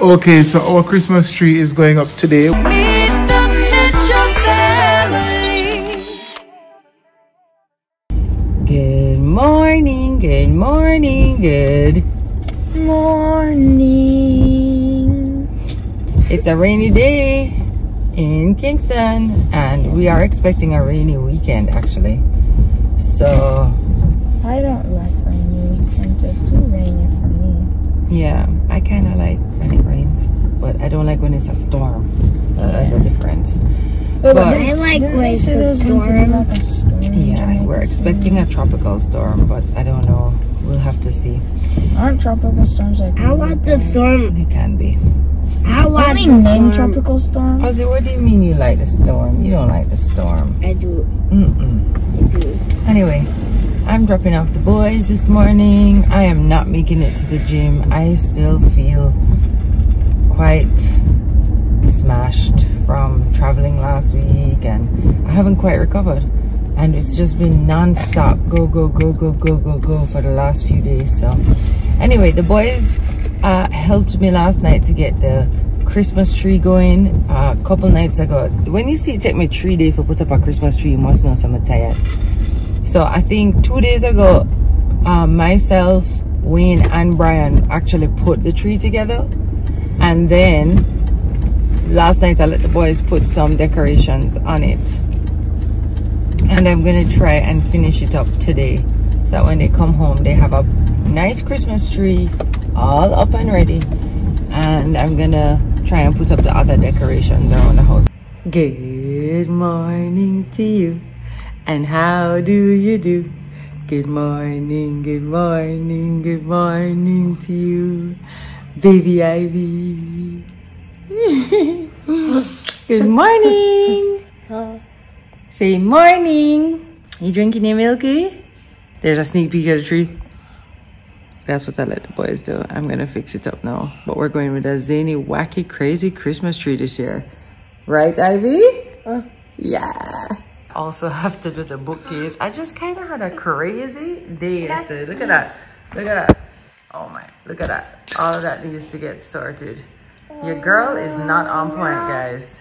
Okay, so our Christmas tree is going up today. Meet the Mitchell family. Good morning, good morning, good morning. It's a rainy day in Kingston and we are expecting a rainy weekend actually. So I don't like rainy weekends. It's too rainy for me. yeah, I kind of like when it rains, but I don't like when it's a storm. So there's a difference. But I like when it's a there was going to be storm. like a storm? yeah, we're expecting a tropical storm, but I don't know. We'll have to see. Aren't tropical storms like? I want the storm. They can be. I Don't want we the name storm. tropical storms? Ozzy, what do you mean you like the storm? You don't like the storm. I do. Mm-mm. I do. Anyway, I'm dropping off the boys this morning. I am not making it to the gym. I still feel quite smashed from traveling last week and I haven't quite recovered. And it's just been non-stop go, go, go, go, go, go, go for the last few days. So anyway, the boys uh, helped me last night to get the Christmas tree going uh, a couple nights ago. When you see it take me three days to put up a Christmas tree, you must know I'm tired. So I think two days ago, uh, myself, Wayne, and Brian actually put the tree together. And then last night I let the boys put some decorations on it. And I'm gonna try and finish it up today. So when they come home, they have a nice Christmas tree all up and ready. And I'm gonna try and put up the other decorations around the house. Good morning to you. And how do you do? Good morning, good morning, good morning to you, baby Ivy. good morning. Say morning. You drinking your milky? Eh? There's a sneak peek of the tree. That's what I let the boys do. I'm gonna fix it up now. But we're going with a zany, wacky, crazy Christmas tree this year. Right, Ivy? Uh. Yeah. Also have to do the bookcase. I just kind of had a crazy day yesterday. Look at that. Look at that. Oh my, look at that. All of that needs to get sorted. Your girl is not on point, guys.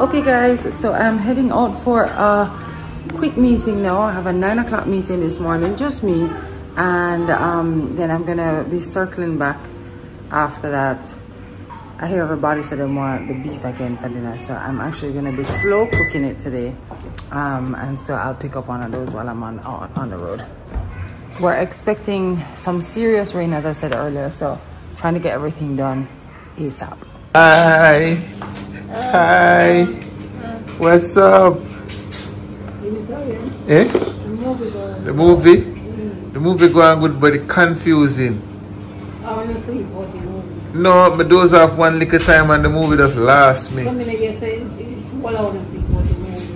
Okay, guys, so I'm heading out for a quick meeting now. I have a nine o'clock meeting this morning, just me. And um, then I'm gonna be circling back after that. I hear everybody said they want the beef again for dinner, so I'm actually gonna be slow cooking it today. Um, and so I'll pick up one of those while I'm on, on, on the road. We're expecting some serious rain, as I said earlier, so trying to get everything done ASAP. Hi. Hi. What's up? Eh? The movie? The movie going good, but it confusing. I want to see what he movies. No, me doze have one little time and the movie just last me.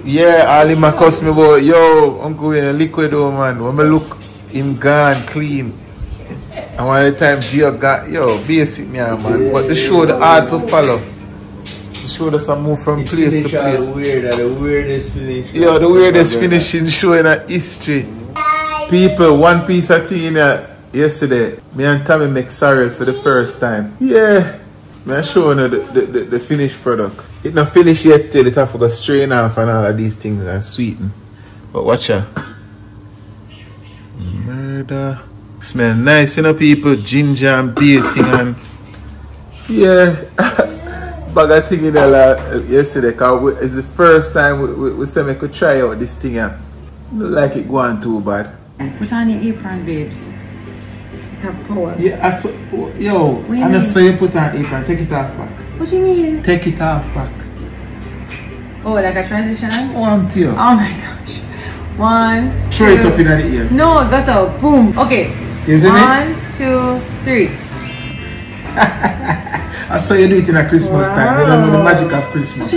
Yeah, all him a cuss me about, yo, Uncle in a liquid oh man. When me look, him gone clean. And one of the times Gio got, yo, basic me man. But the show the hard to follow. The show does a move from place to place. weird, the weirdest finish. Yo, the weirdest finishing show in a history. People, one piece of thing yesterday. Me and Tommy make sorrel for the first time. Yeah. Me I show you the, the, the, the finished product. It not finished yet still. It have to go strain off and all of these things and sweeten. But watch out. Murder. Smell nice, you know, people. Ginger and baiting and yeah. Bag of thing in there like, yesterday because we, it's the first time we, we, we say we could try out this thing. Yeah. Don't like it going too bad. Put on your apron, babes. It have power. Yeah, I saw, yo, Wait a I minute. just saw you put on apron. Take it off back. What do you mean? Take it off back. Oh, like a transition? Oh, I'm to. Oh my gosh. One. Throw it two- up in the ear. No, that's a boom. Okay. Isn't One, two, three. it? I saw you do it in a Christmas time. You don't know the magic of Christmas.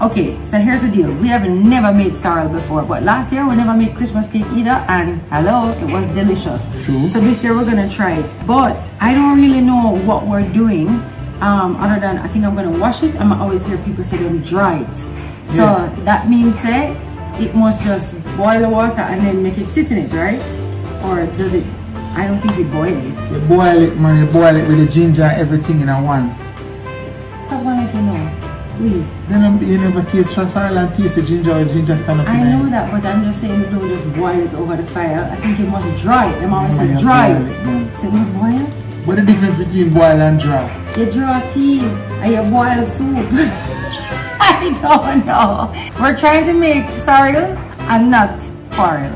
Okay, so here's the deal. We have never made sorrel before, but last year we never made Christmas cake either, and hello, it was delicious. True. So this year we're gonna try it, but I don't really know what we're doing. Um, other than I think I'm gonna wash it. I'm always hear people say them dry it. So Yeah. that means say it must just boil the water and then make it sit in it, right? Or does it I don't think you boil it. You boil it, man. You boil it with the ginger, everything in a one. Stop one if you know. Please. Then you never taste sorrel and taste the ginger or ginger stand up I know that, but I'm just saying you don't just boil it over the fire. I think you must dry it. Them always say dry it. it. So you must boil? What the difference between boil and dry? You draw tea and you boil soup. I don't know. We're trying to make sorrel and not quarrel.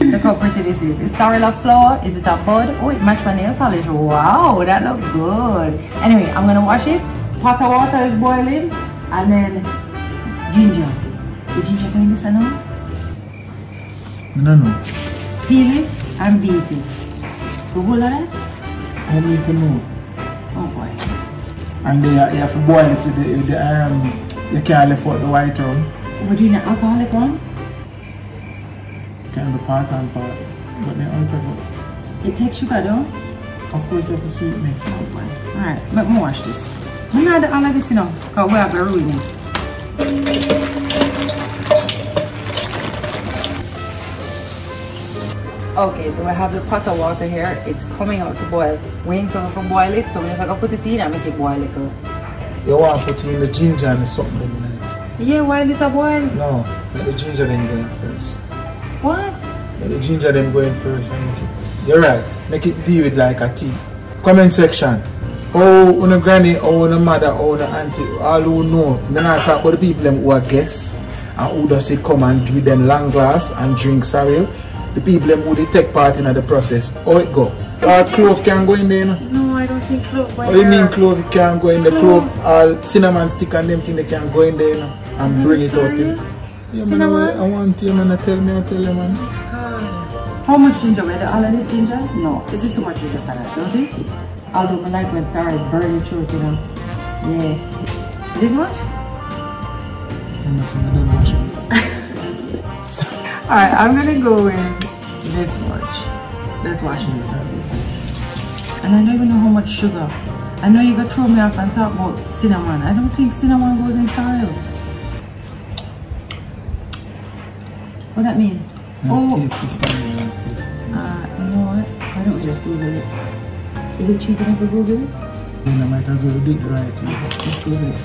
Look how pretty this is. Is sorrel a flower? Is it a bud? Oh, it matched my nail polish. Wow, that looks good. Anyway, I'm gonna wash it. Pot of water is boiling. And then ginger. The ginger going this now? No, no. Peel it and beat it. The whole of that? Many for know? And they, you have to boil it with the, with the um, you can't out the white rum. We're doing an alcoholic one. Can be part and part. But then out of it, It takes sugar though. of course, you have to sweeten it. Alright, let me wash this. I'm not all of this, you know, because we have to ruin it. Okay, so we have the pot of water here. It's coming out to boil. We Waiting so for boil it, so we just like put it in and make it boil little. You want to put in the ginger and the something in it. Yeah, while it's a boil. No, let the ginger then go in first. What? Let the ginger then go in first and make it. You're right. Make it deal with like a tea. Comment section. Oh, on a granny, oh, or on a mother, oh, or on a auntie, all who know. Then I talk about the people them who are guests and who does it come and do them long glass and drink sorrel. The people them who they take part in the process. How it go? Or clove can go in there. No, I don't think clove. What do you mean clove can go in the clove? All cinnamon stick and them thing they can go in there you know, and bring it out. You? Yeah, Cinnamon? I, I want you man to tell me, I tell you man. How much ginger? Whether all of this ginger? No, this is too much ginger for that, don't it? Although I like when sorrel burn the throat, you know. Yeah. This much? I must have done my show. Alright, I'm gonna go with this much. Let's wash it. And I don't even know how much sugar. I know you're gonna throw me off and talk about cinnamon. I don't think cinnamon goes in sorrel. What that mean? Oh, Taste this thing, man, taste it. uh, you know what? Why don't we just Google it? Is it cheating if we Google it? Then I might as well do it the right. Let's Google it.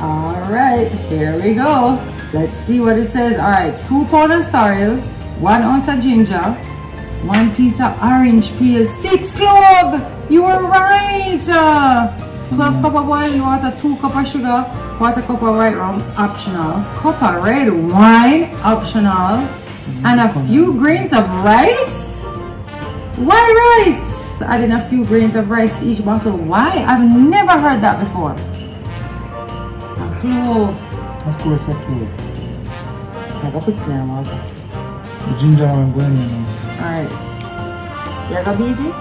Alright, here we go. Let's see what it says. Alright, two pound of sorrel, one ounce of ginger, one piece of orange peel, six clove. You were right. Uh, 12 cup of boiling water, two cup of sugar, quarter cup of white rum, optional. Cup of red wine, optional. And a few grains of rice. Why rice? Adding a few grains of rice to each bottle. Why? I've never heard that before. A clove. Of course, cinnamon out. The ginger in now. Alright. You're gonna beat it?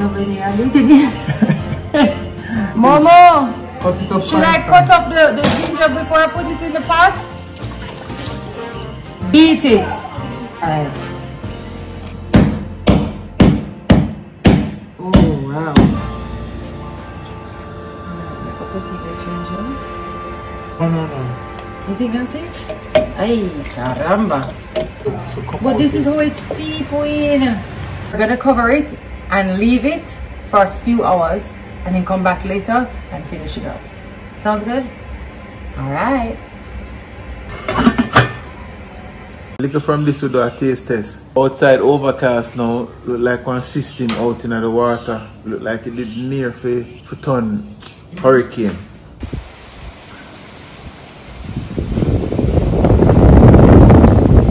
Nobody gonna beat it. Momo! Cut it up Should I cut up the, the ginger before I put it in the pot? Beat it. Alright. Oh wow. Alright, put the ginger. fine. No, no. You think that's it? Ay, caramba. But this is how it's steeping. We're gonna cover it and leave it for a few hours and then come back later and finish it up. Sounds good? Alright. Liquor from this would do a taste test. Outside overcast now, look like one system out in the water. Look like it did near for, for ton hurricane.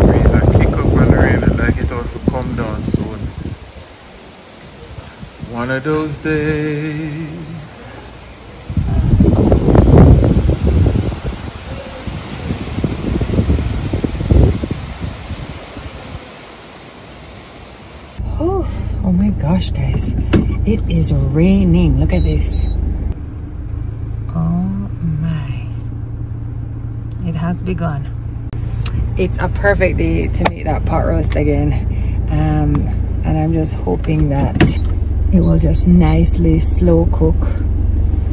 Breeze a kick up and rain and like it out to come down soon. One of those days. Oh my gosh, guys. It is raining. Look at this. Oh my. It has begun. It's a perfect day to make that pot roast again. Um, and I'm just hoping that it will just nicely slow cook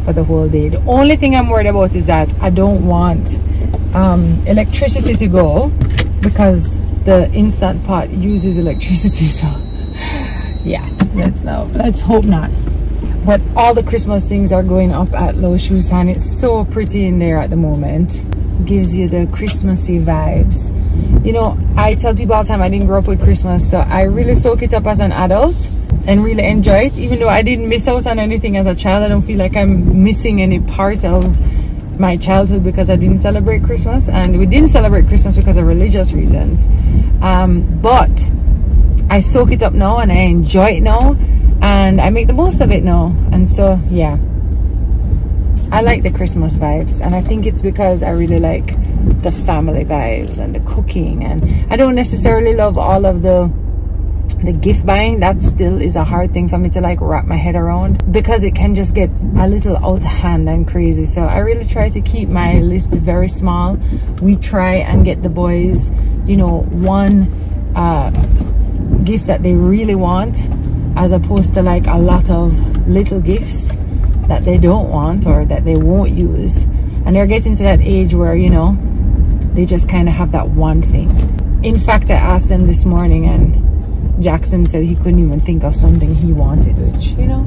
for the whole day. The only thing I'm worried about is that I don't want um, electricity to go because the instant pot uses electricity so yeah let's uh, let's hope not. But all the christmas things are going up at low shoes and it's so pretty in there at the moment. Gives you the christmassy vibes you know i tell people all the time i didn't grow up with christmas so i really soak it up as an adult and really enjoy it even though i didn't miss out on anything as a child i don't feel like i'm missing any part of my childhood because I didn't celebrate Christmas and we didn't celebrate Christmas because of religious reasons. Um, but I soak it up now and I enjoy it now and I make the most of it now. And so, yeah, I like the Christmas vibes and I think it's because I really like the family vibes and the cooking and I don't necessarily love all of the the gift buying. That still is a hard thing for me to like wrap my head around because it can just get a little out of hand and crazy. So i really try to keep my list very small. We try and get the boys you know one uh gift that they really want as opposed to like a lot of little gifts that they don't want or that they won't use. And they're getting to that age where you know they just kind of have that one thing in fact i asked them this morning and Jackson said he couldn't even think of something he wanted, which you know,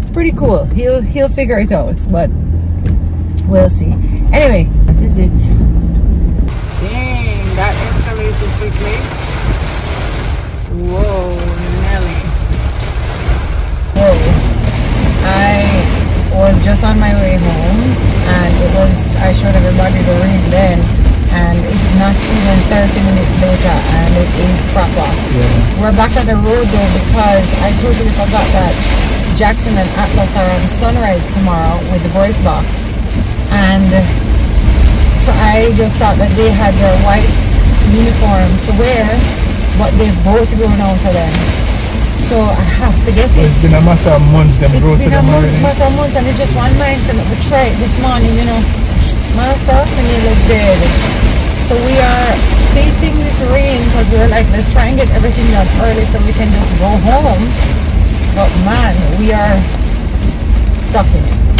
it's pretty cool. He'll he'll figure it out, but we'll see. Anyway, that is it. Dang, that escalated quickly. Whoa, Nelly. Whoa. I was just on my way home, and it was I showed everybody the ring then and it's not even 30 minutes later and it is proper. We're back on the road though because I totally forgot that Jackson and Atlas are on Sunrise tomorrow with the voice box and so I just thought that they had their white uniform to wear but they've both grown out for them. So I have to get it. It's been a matter of months them It's brought to been a them month, already. matter of months and it's just one mind to let me try it this morning, you know. Master, and you look dead. So we are facing this rain because we were like, let's try and get everything done early so we can just go home. But man, we are stuck in it.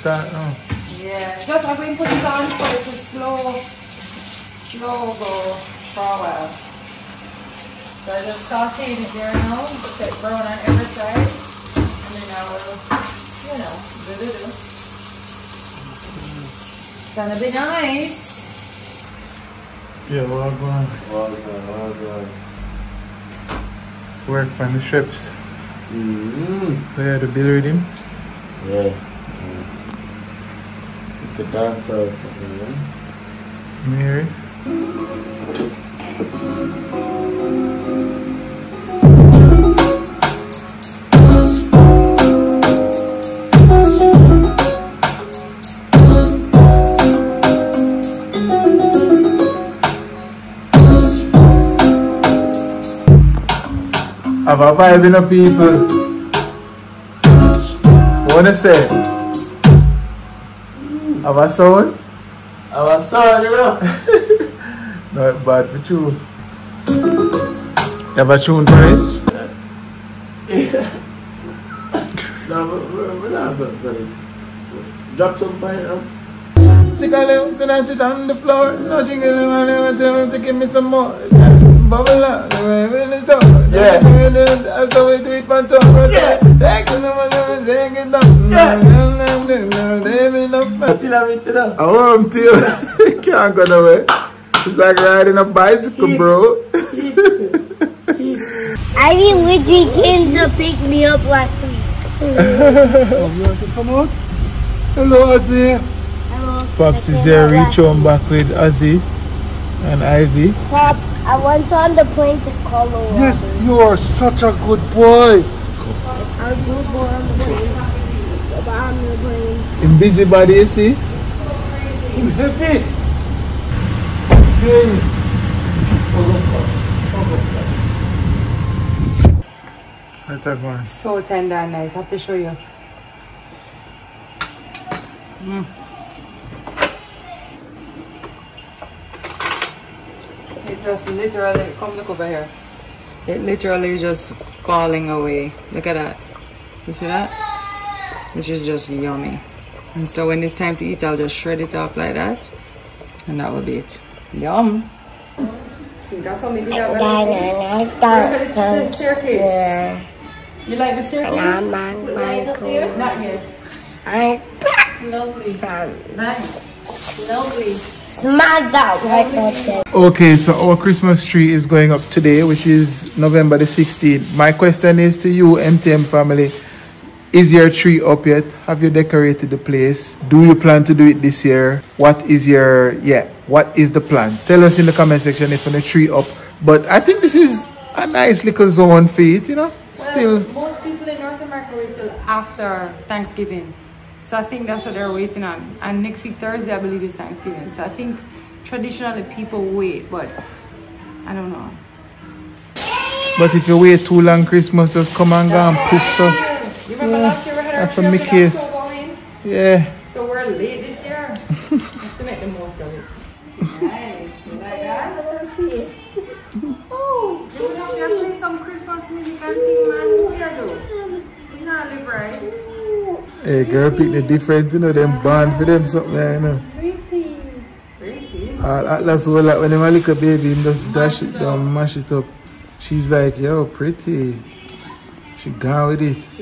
Cooking start now. Yeah, just I've been putting it on for it to slow, slow go for a while. So I just sauteing it there now, just get brown on every side, and then I will, you know, do do do. It's gonna be nice. Yeah, well going. Well done, well done. Work on the strips. Mm-hmm. So yeah, the bill with him. Yeah. Mm. You could dance or something, yeah? Mary. Have a vibe in the people. What wanna say? A sound? I was sorry, you know. Not bad for tune. Have a tune for it? No, we're, not, but drop some pint now. She got lips and I sit on the floor. No, she gonna want to tell me to give me some more. Bubble up, the way we do. Yeah. That's how we do it on. Yeah. It up, take it down. I still you want to. Can't go nowhere. It's like riding a bicycle, bro. I mean, Widry came to pick me up last week. Hello, Ozzy. Pops is here, reach home back with Ozzy and Ivy. Pop, I went on the plane to Colorado. Yes, you are such a good boy. I was good boy on the plane. But on the plane. In busybody, you see? Heavy. Right that one. So tender and nice. I have to show you. Mm. It just literally, come look over here. It literally is just falling away. Look at that. You see that? Which is just yummy. And so when it's time to eat, I'll just shred it off like that. And that will be it. Yum. That's how we do that. Look the, the staircase. You like the staircase? Not yet. I. Lovely. Nice. Lovely. Okay, so our Christmas tree is going up today, which is November the 16th. My question is to you, MTM family. Is your tree up yet? Have you decorated the place? Do you plan to do it this year? What is your, yeah, what is the plan? Tell us in the comment section if the tree up. But I think this is a nice little zone for it, you know? Still, most people in North America wait till after Thanksgiving. So I think that's what they're waiting on. And next week, Thursday, I believe, is Thanksgiving. So I think traditionally people wait, but I don't know. but if you wait too long, Christmas just come and go and poof, so. You remember last year we had our That's for tree up me in case. October, Wayne? Yeah. So we're late this year. we have to make the most of it. Nice. You like that? Oh, you would have to play some Christmas music and thing, man. Who here though? You not live right. Hey, girl, pick the different, you know, them band for them something, you know. Pretty. Uh, Atlas will like when them a little baby, him just dash it down, mash it up. She's like, yo, pretty. She gone with it.